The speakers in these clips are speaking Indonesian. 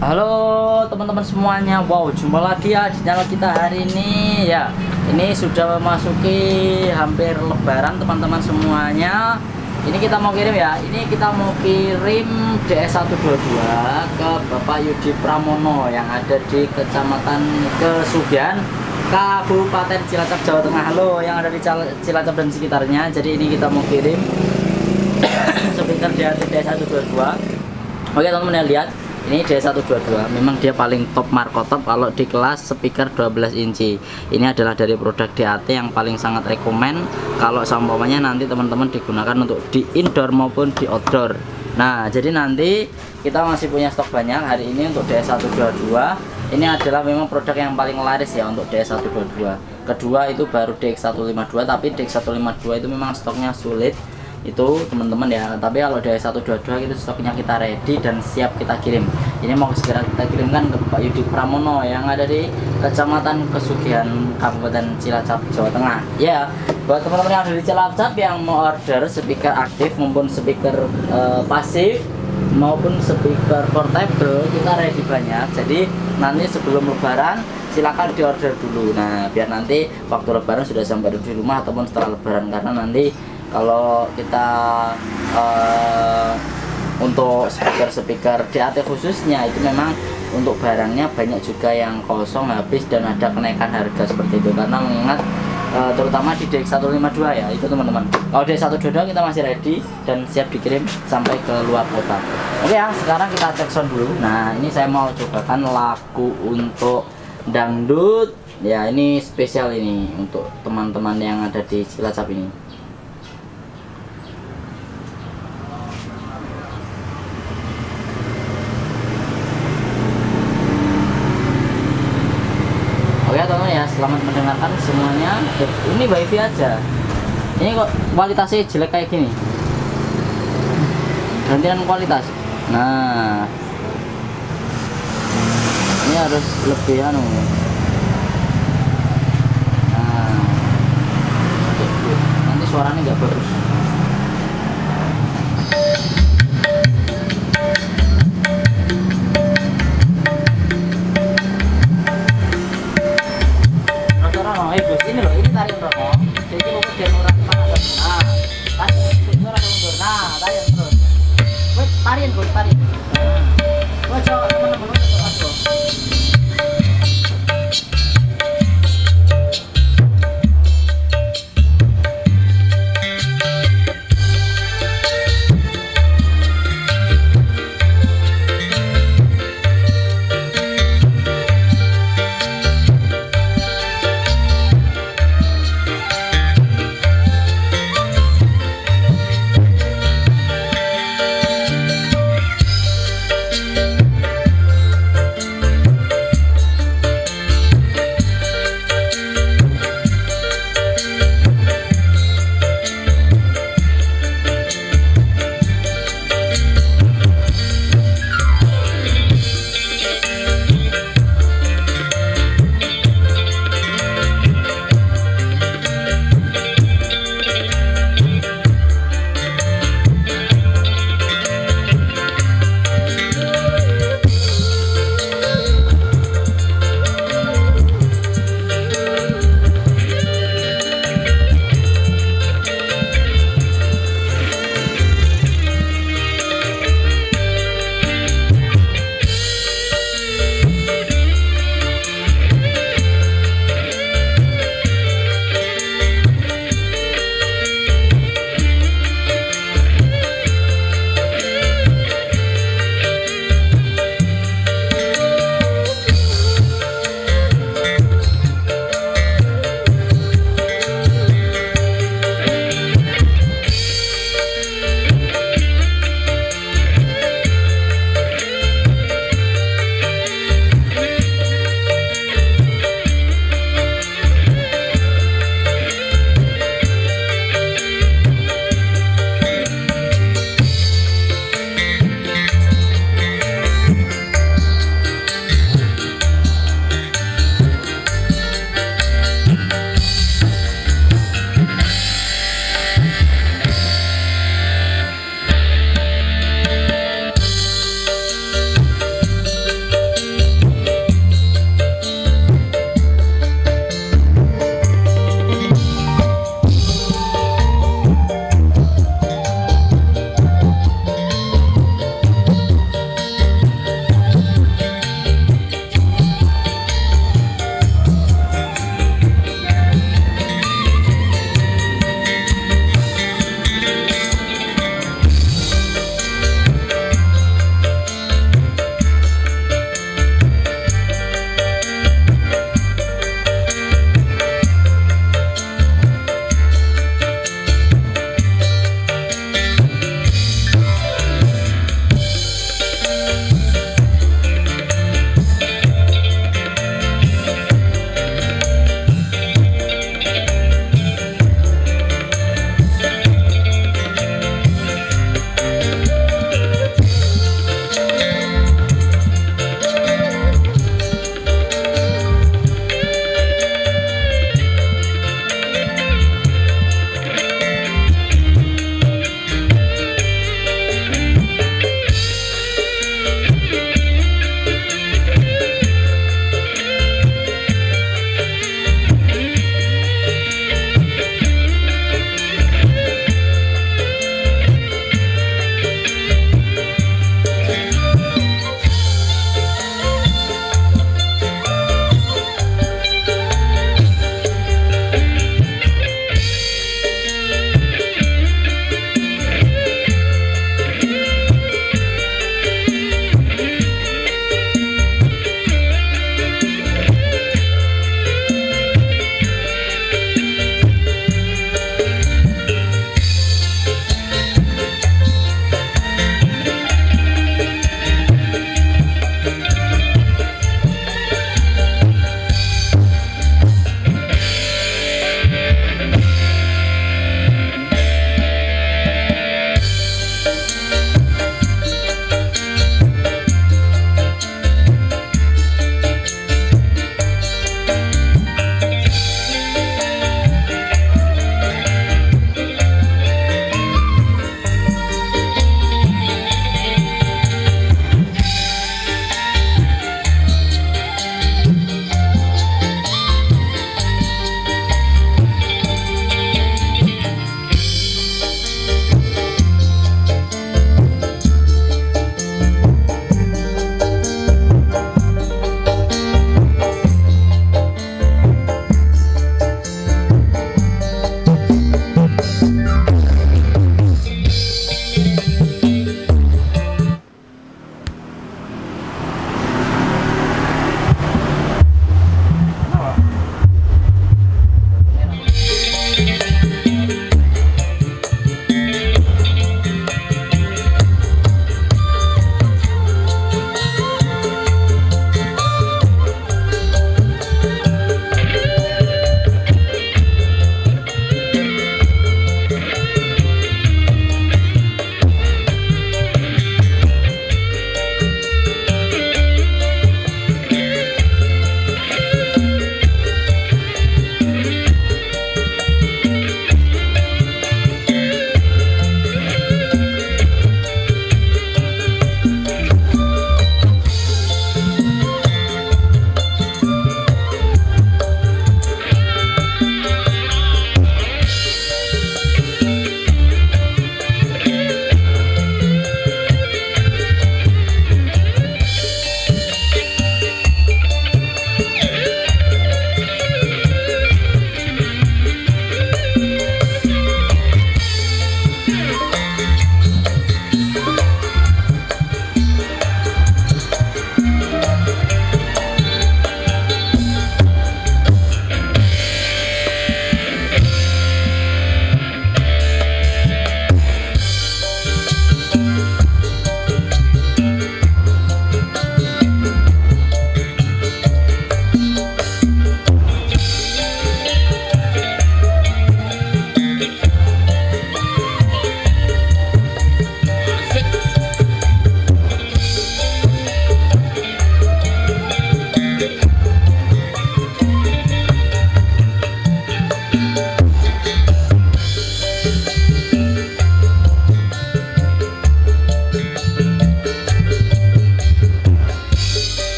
Halo teman-teman semuanya. Wow jumpa lagi ya di channel kita hari ini. Ya Ini sudah memasuki hampir lebaran teman-teman semuanya. Ini kita mau kirim ya. Ini kita mau kirim DS122 ke Bapak Yudi Pramono Yang ada di Kecamatan Kesugian Kabupaten Cilacap Jawa Tengah. Halo yang ada di Cilacap dan sekitarnya. Jadi ini kita mau kirim Speaker DS122 Oke teman-teman lihat ini D122 memang dia paling top markotop kalau di kelas speaker 12 inci. Ini adalah dari produk DAT yang paling sangat rekomend kalau seumpamanya nanti teman-teman digunakan untuk di indoor maupun di outdoor. Nah jadi nanti kita masih punya stok banyak hari ini untuk DS122 ini adalah memang produk yang paling laris ya untuk DS122 kedua itu baru DX152 tapi DX152 itu memang stoknya sulit itu teman-teman ya. Tapi kalau dari 122 itu stoknya kita ready dan siap kita kirim. Ini mau segera kita kirimkan ke Pak Yudi Pramono yang ada di Kecamatan Kesugihan Kabupaten Cilacap Jawa Tengah. Ya buat teman-teman yang ada di Cilacap yang mau order speaker aktif maupun speaker uh, pasif maupun speaker portable kita ready banyak. Jadi nanti sebelum lebaran silakan diorder dulu. Nah biar nanti waktu lebaran sudah sampai di rumah ataupun setelah lebaran karena nanti kalau kita uh, untuk speaker-speaker DAT khususnya itu memang untuk barangnya banyak juga yang kosong habis dan ada kenaikan harga seperti itu. Karena mengingat uh, terutama di DX152 ya itu teman-teman. Kalau DX122 kita masih ready dan siap dikirim sampai ke luar kota. Oke ya sekarang kita cek sound dulu. Nah ini saya mau cobakan lagu untuk dangdut. Ya ini spesial ini untuk teman-teman yang ada di Cilacap ini ini wifi aja. Ini kok kualitasnya jelek kayak gini. Gantian kualitas. Nah. Ini harus lebih anu. Nah. Nanti suaranya nggak bagus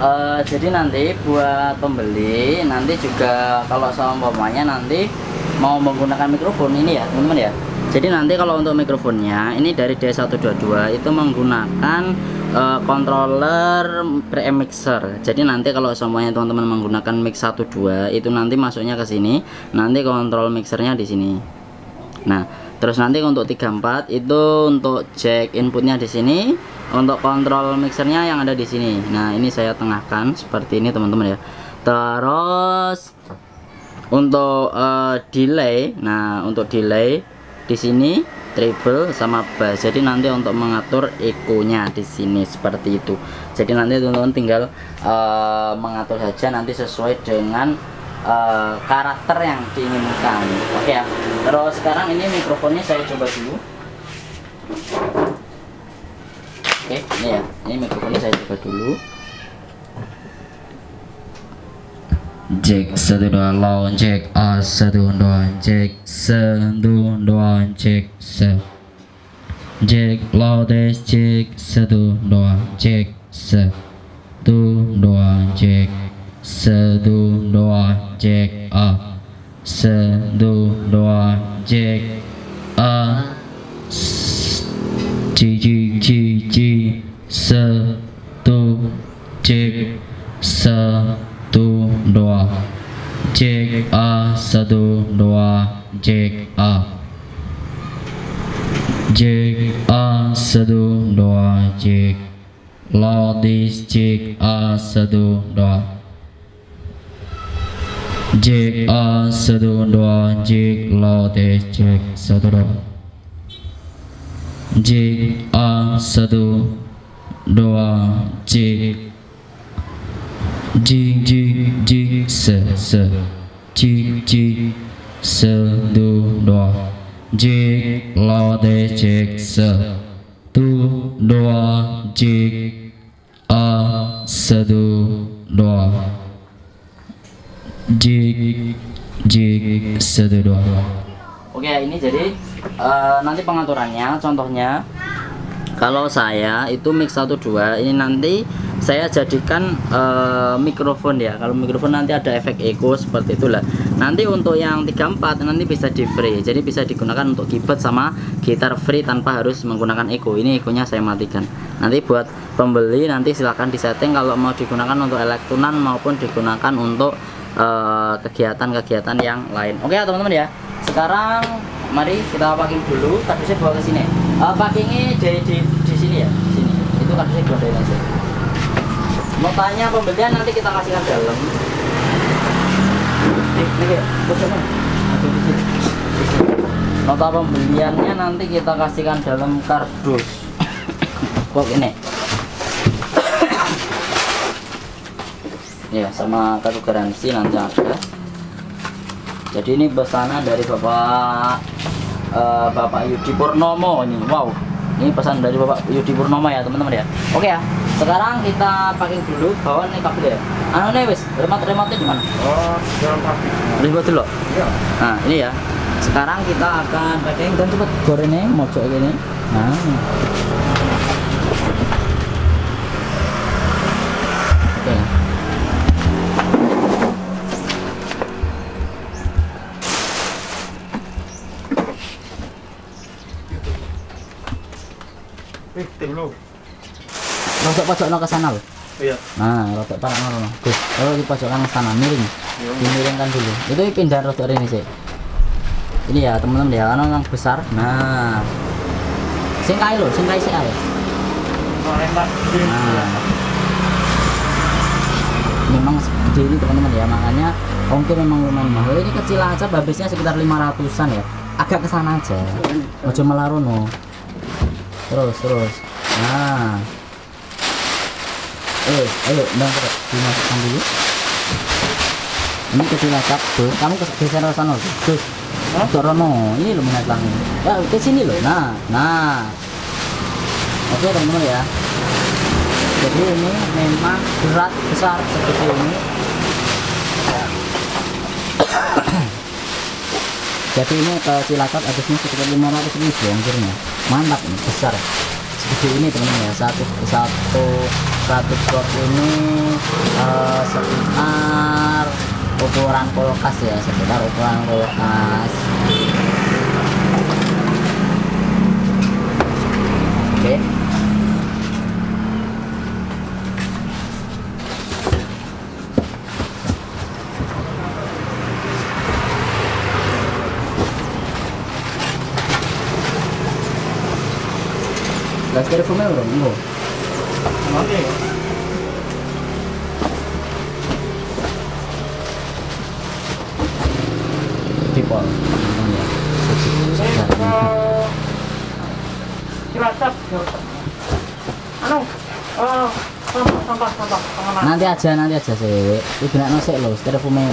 uh, jadi nanti buat pembeli nanti juga kalau sama umpamanya nanti mau menggunakan mikrofon ini ya teman-teman ya. Jadi nanti kalau untuk mikrofonnya ini dari D122 itu menggunakan uh, controller pre-mixer jadi nanti kalau semuanya teman-teman menggunakan mix 12 itu nanti masuknya ke sini nanti kontrol mixernya di sini. Nah terus nanti untuk 34 itu untuk jack inputnya di sini untuk kontrol mixernya yang ada di sini. Nah ini saya tengahkan seperti ini teman-teman ya. Terus untuk uh, delay nah untuk delay di sini treble sama bass. Jadi nanti untuk mengatur ekonya di sini seperti itu. Jadi nanti teman-teman tinggal uh, mengatur saja nanti sesuai dengan uh, karakter yang diinginkan. Oke ya. Terus sekarang ini mikrofonnya saya coba dulu. Oke ini ya. Ini mikrofonnya saya coba dulu. Jack satu dua lawan Jack A satu dua Jack satu dua Jack se Jack Laudes Jack satu dua Jack satu dua Jack satu dua Jack A. Satu dua Jack A. G G G satu Jack satu dua Jack A satu dua Jack A. Jack A satu dua Jack Lodis Jack A satu dua Jack A satu dua Jack Lodis Jack satu dua Jack A satu dua Jack J J J se se. J J satu dua. J lode J satu dua J A satu dua J J satu dua. Oke ini jadi uh, nanti pengaturannya. Contohnya kalau saya itu mix 12 ini nanti saya jadikan uh, mikrofon ya. Kalau mikrofon nanti ada efek echo seperti itulah. Nanti untuk yang 34 nanti bisa di free. Jadi bisa digunakan untuk keyboard sama gitar free tanpa harus menggunakan echo. Ini echonya saya matikan. Nanti buat pembeli nanti silahkan disetting kalau mau digunakan untuk elektronan maupun digunakan untuk kegiatan-kegiatan uh, yang lain. Oke ya teman-teman ya. Sekarang mari kita packing dulu kardusnya bawa ke sini. Uh, packingnya di, di, di sini ya di sini. Itu kardusnya bawa dari aja mau tanya pembelian nanti kita kasihkan dalam. Nih nota pembeliannya nanti kita kasihkan dalam kardus. Kok ini ya sama kartu garansi nanti ada. Jadi ini pesanan dari bapak uh, bapak Yudi Purnomo ini. Wow ini pesan dari bapak Yudi Purnomo ya teman-teman ya. Oke ya sekarang kita pakai dulu bawa nih kabel ya. Anu nih wis remote remote di mana? Oh dalam pabrik. Remote dulu? Iya. Nah ini ya. Sekarang kita akan pakai dan cepet gorengnya mojok ini. Nah lu Rosok pojok no ke sana loh. iya Nah, rosok parah no no. Gus, kalau di pojokan ke sana miring. Iya. Dimiringkan dulu. Itu pindah rosok ini sih. Ini ya teman-teman ya, kan yang besar. Nah. Sing kae lho, sing kae sik ae. Nah. Memang segede ini teman-teman ya, makanya ongkir memang lumayan mahal. Ini kecil aja babesnya sekitar 500-an ya. Agak ke sana aja. Ojo melarono. Terus, terus. Nah. Eh, ayo, kok dimasukkan dulu. Ini kecil acap, tuh. Kamu ke geser ke sana, tuh. Tuh. Hah? Tuh, Rono, ini lo minat langit. Ya, ke sini loh. Nah, nah. Oke, teman-teman ya. Jadi ini memang berat besar seperti ini. Jadi ini ke Cilacap habisnya sekitar 500 ribu ongkirnya. Mantap ini besar. Seperti ini teman-teman ya. Satu satu satu box ini eh, sekitar ukuran kulkas ya sekitar ukuran kulkas oke Lah Nanti. Dipol. Untung ya. Sejarahnya. Cilacap. Anu. Eh, sampah, sampah, sampah. Pengaman. Nanti aja, nanti aja sih. Ibu nak nosek lo, styrofoamnya.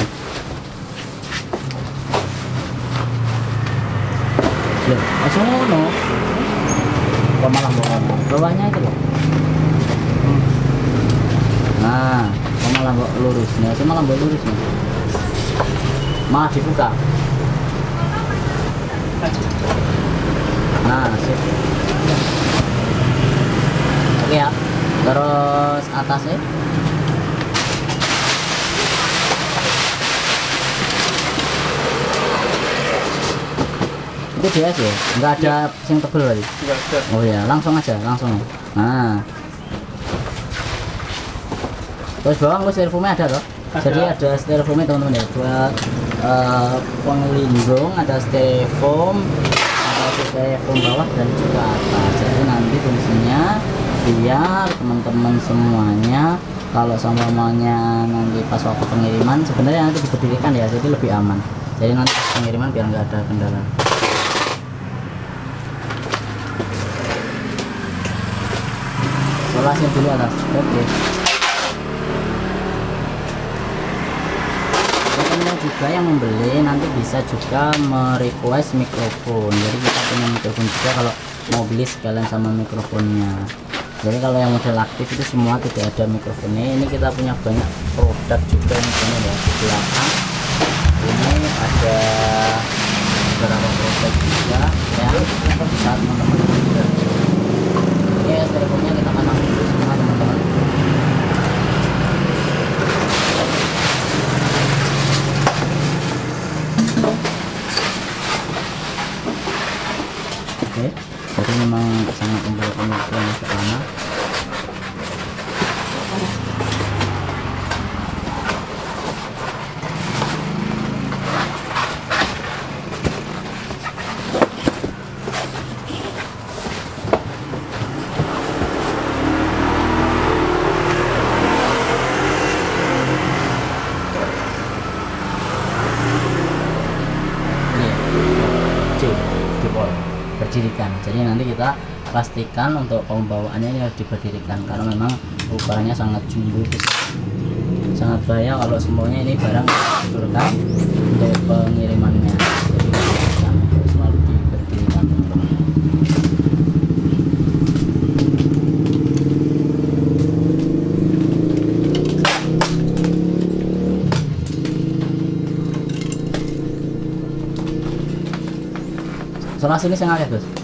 Loh, langsung ngono. Kok malah bawa bawahnya itu loh. Nah, malah bawa lurusnya, bawa lurusnya. Malah dibuka. Nah, sip. Oke ya. Terus atasnya. Itu dia aja, nggak ada yang tebel lagi. Ada. Oh ya, langsung aja, langsung. Nah. Terus bawah lu styrofoamnya ada toh? Ada. Jadi ada styrofoamnya teman-teman ya. Buat eh, pengelindung ada styrofoam, ada styrofoam bawah dan juga atas. Jadi nanti fungsinya biar teman-teman semuanya kalau semuanya nanti pas waktu pengiriman sebenarnya nanti diberdirikan ya jadi lebih aman jadi nanti pengiriman biar nggak ada kendala Solasin dulu atas. Oke. Teman-teman juga yang membeli nanti bisa juga merequest mikrofon. Jadi kita punya mikrofon juga kalau mau beli sekalian sama mikrofonnya. Jadi kalau yang model aktif itu semua tidak ada mikrofonnya. Ini kita punya banyak produk juga sini ya di belakang. Ini ada beberapa produk juga ya bisa teman-teman Oke, teleponnya kita pasang dulu semua teman-teman. Oke, jadi memang sangat membutuhkan waktu yang cukup lama. Ini C, jebol, berdirikan. Jadi nanti kita pastikan untuk pembawaannya ini harus diberdirikan karena memang ukurannya sangat jumbo sangat bahaya kalau semuanya ini barang diberdirikan untuk pengirimannya. Jadi pastikan untuk selalu diberdirikan Gus.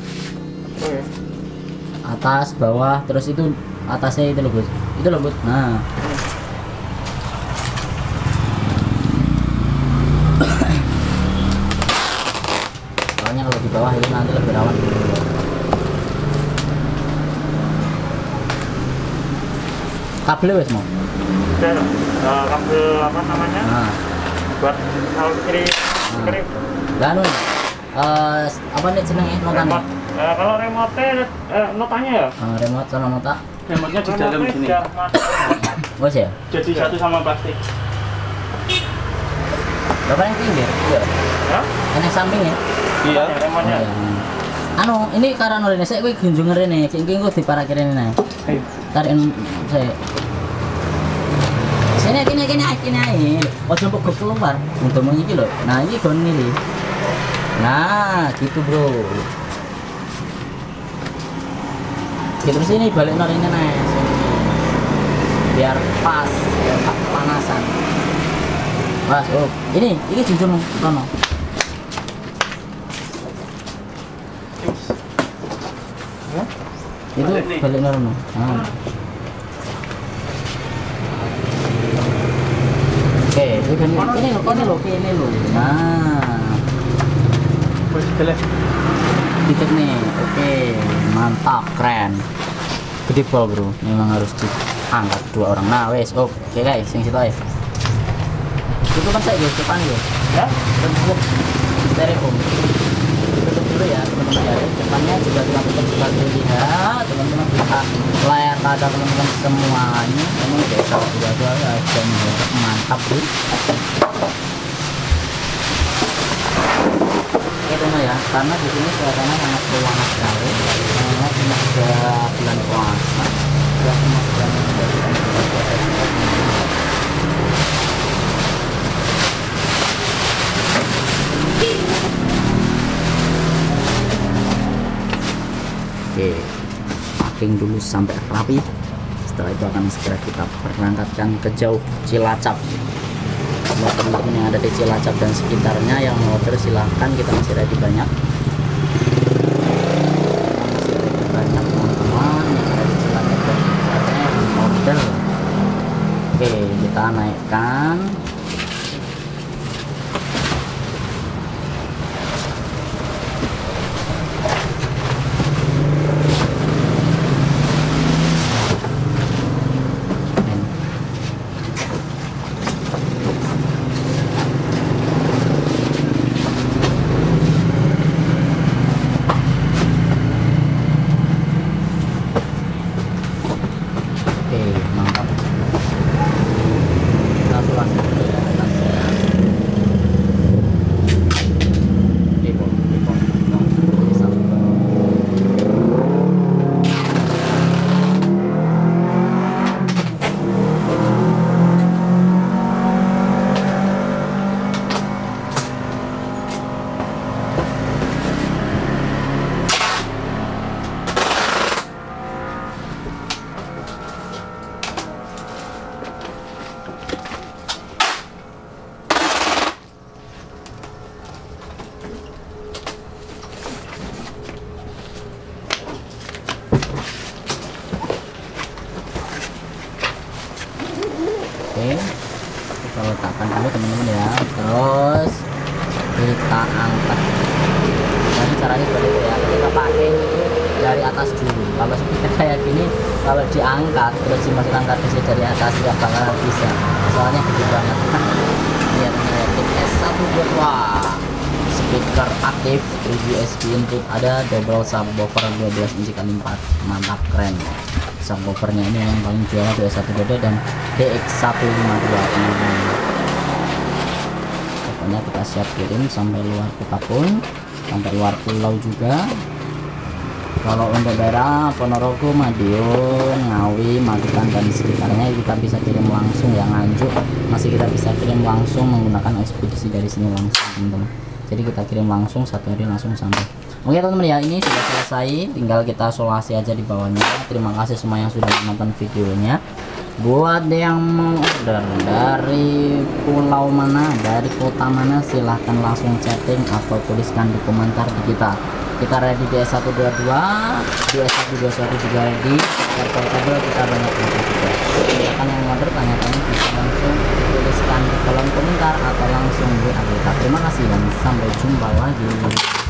Atas bawah terus itu atasnya itu loh itu loh nah. Soalnya kalau di bawah itu nanti lebih rawan. Kabel wes mau kabel apa namanya? nah. Buat hal kiri Hmm. kiri. Dan eh apa nih jenenge notanya Eh, kalau remote eh, notanya ya? Eh, remote sama nota Remote-nya di dalam sini. wes ya Jadi satu sama plastik. berapa yang tinggi iya Ya? kan yang samping ya Iya. Ya, remote-nya. Oh, iya. anu ini karena rene saya kuwi gunjung rene iki engko diparak rene nae Ayo. tarik saya sini kini kini kini ae ojo mbok go keluar untuk iki lho nah ini gon ini nah gitu bro gitu terus ini balik nol ini nih biar pas biar panasan pas oh ini ini jujur nih kono itu balik nol nih ah. Hmm. oke ini kan, ini ini lo ini lo nah. Boleh terus dicek nih oke mantap keren. Gede bol bro. Memang harus diangkat dua orang. Nah wes oke guys sing situ aja. Itu kan saya guys depan guys Ya? tutup stereo. Tutup dulu ya teman-teman ya. Depannya juga kita tutup sebagai lihat teman-teman bisa layar kaca teman-teman semuanya. Ini guys satu dua dan mantap bro Oke teman ya, karena di sini suasana sangat ruangan sekali. Karena ini sudah bulan puasa, sudah. Oke, packing dulu sampai rapi. Setelah itu akan segera kita berangkatkan ke jauh Cilacap buat teman-teman yang ada di Cilacap dan sekitarnya yang mau order silahkan kita masih ready banyak. Banyak teman-teman yang ada di dan sekitarnya oke kita naikkan oke mantap kalkulasi dulu ya atasnya dipol dipol dipol bisa oke kita letakkan dulu teman-teman ya terus kita angkat jadi caranya seperti itu ya kita pakai itu dari atas dulu kalau seperti kayak gini kalau diangkat terus dimasukkan kartusnya dari atas nggak bakalan bisa soalnya gede banget lihat ini S1 wah speaker aktif 3 USB input ada double subwoofer 12 inci kali 4 mantap keren. Subwoofernya ini yang paling juara DS1DD dan DX152 teman-teman pokoknya kita siap kirim sampai luar kota pun sampai luar pulau juga. Kalau untuk daerah Ponorogo, Madiun, Ngawi, Magetan dan sekitarnya kita bisa kirim langsung yang Nganjuk. Masih kita bisa kirim langsung menggunakan ekspedisi dari sini langsung teman-teman. Jadi kita kirim langsung satu hari langsung sampai oke teman-teman ya ini sudah selesai. Tinggal kita solasi aja di bawahnya. Terima kasih semua yang sudah menonton videonya. Buat yang mau order dari pulau mana dari kota mana silahkan langsung chatting atau tuliskan di komentar di kita. Kita ready di S122 di S121 juga ready portable kita banyak banget juga. Silahkan yang order tanya-tanya bisa langsung. Tuliskan di kolom komentar atau langsung WA kita terima kasih dan sampai jumpa lagi